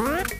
What?